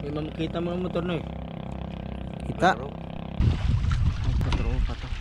May makita mga motor no eh. Kita. Nagpatropa to.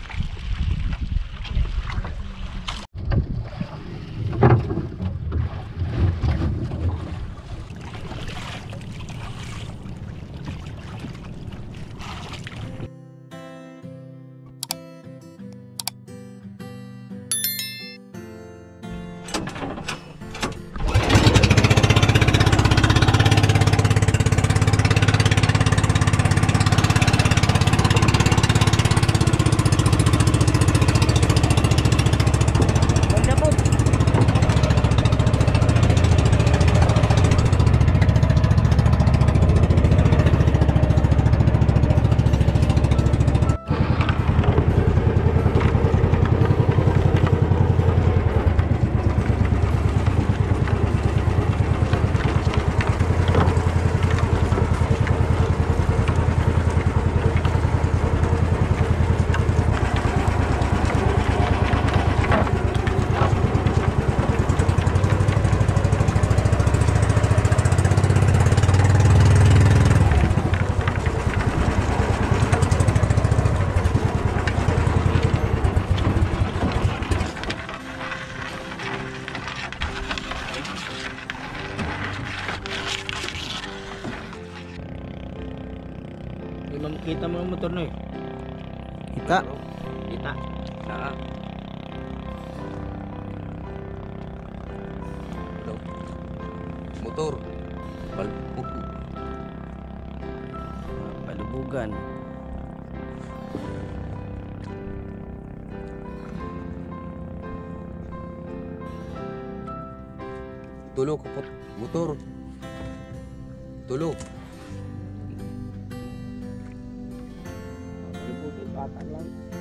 May makita mga motor no eh. Kita. Kita. Naa. Ito. Motor. Palpug. Palubugan. Tulo ko po. Motor. 말랑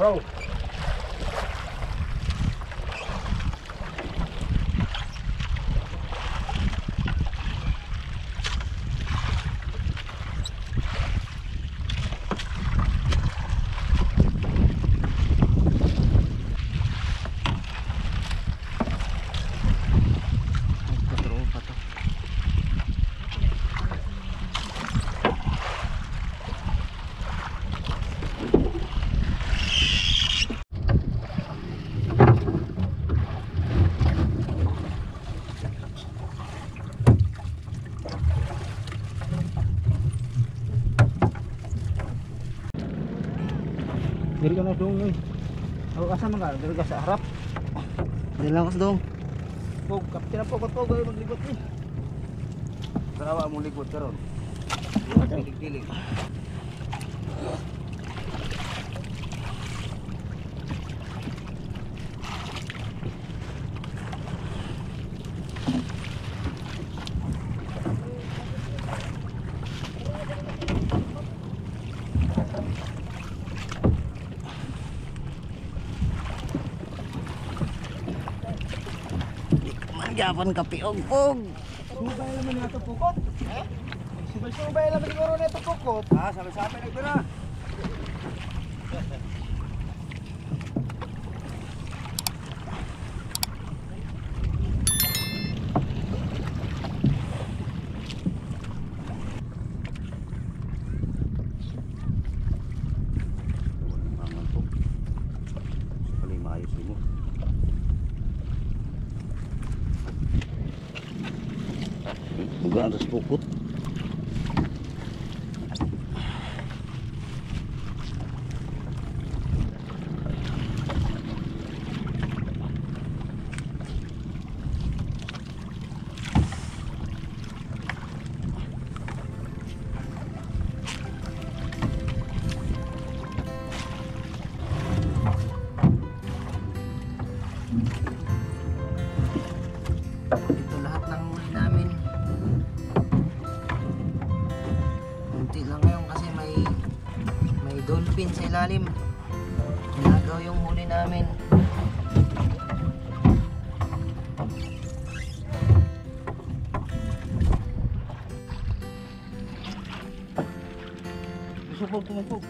pro. Diri ka na dong eh. Ako asa ka? Diri ka sa harap. Nilakas dong. Pog, kapti na po, pag pog, magligot eh. Tarawa mo likod karon. Dilig-dilig. Manggapon ka piog pog. Sumabay naman na ito pukot. Eh? Sumabay naman siguro na ito pukot. Ah, sabi-sabi na ito na. Dolphin sa ilalim. Nagaw yung huli namin. Supog, tumupog.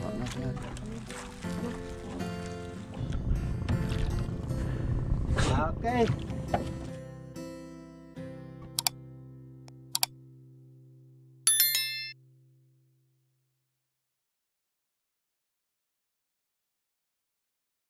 Wag na sila. Okay.